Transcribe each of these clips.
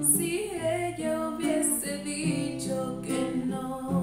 si ella hubiese dicho que no?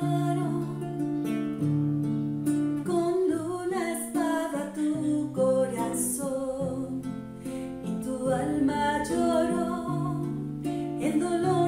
Con una espada tu corazón y tu alma lloró el dolor.